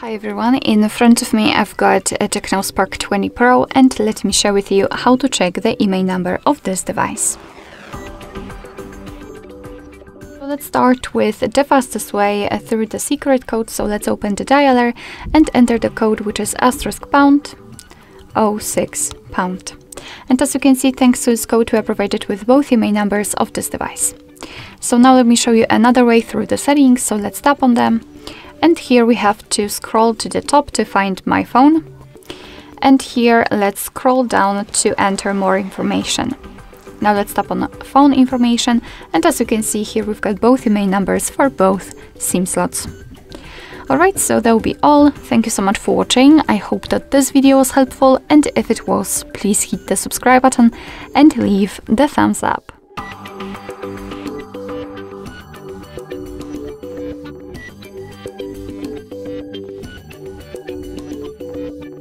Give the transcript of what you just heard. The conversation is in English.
Hi everyone, in front of me I've got a TECNO Spark 20 Pro and let me share with you how to check the IMEI number of this device. So let's start with the fastest way uh, through the secret code, so let's open the dialer and enter the code which is asterisk pound 06 pound. And as you can see, thanks to this code we are provided with both IMEI numbers of this device. So now let me show you another way through the settings, so let's tap on them and here we have to scroll to the top to find my phone. And here let's scroll down to enter more information. Now let's tap on phone information and as you can see here we've got both IMEI numbers for both SIM slots. Alright, so that will be all. Thank you so much for watching. I hope that this video was helpful and if it was, please hit the subscribe button and leave the thumbs up.